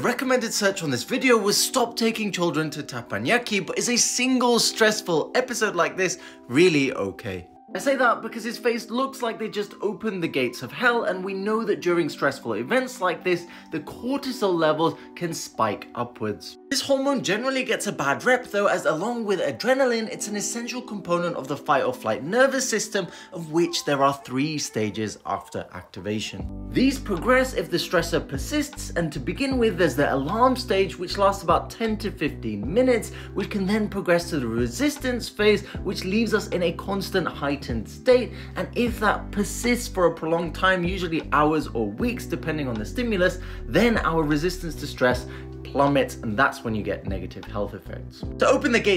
recommended search on this video was stop taking children to Teppanyaki, but is a single stressful episode like this really okay? I say that because his face looks like they just opened the gates of hell and we know that during stressful events like this, the cortisol levels can spike upwards. This hormone generally gets a bad rep though as along with adrenaline, it's an essential component of the fight or flight nervous system of which there are three stages after activation. These progress if the stressor persists and to begin with there's the alarm stage which lasts about 10 to 15 minutes which can then progress to the resistance phase which leaves us in a constant high heightened state and if that persists for a prolonged time, usually hours or weeks depending on the stimulus, then our resistance to stress plummets and that's when you get negative health effects. To open the gate